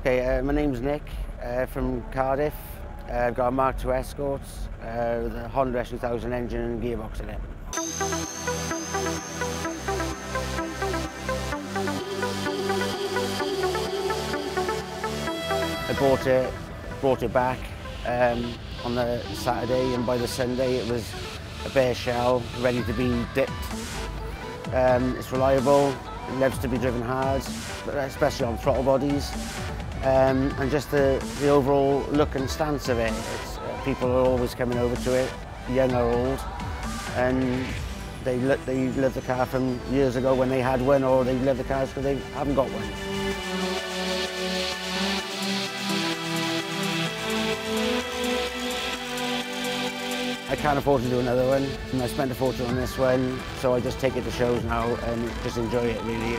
Okay, uh, my name's Nick uh, from Cardiff. Uh, I've got a Mark II Escort uh, with a Honda S2000 engine and gearbox in it. I bought it, brought it back um, on the Saturday and by the Sunday it was a bare shell ready to be dipped. Um, it's reliable, it loves to be driven hard, especially on throttle bodies. um, and just the, the overall look and stance of it. Uh, people are always coming over to it, young or old, and they, look, they love the car from years ago when they had one, or they love the cars because they haven't got one. I can't afford to do another one. And I spent a fortune on this one, so I just take it to shows now and just enjoy it really.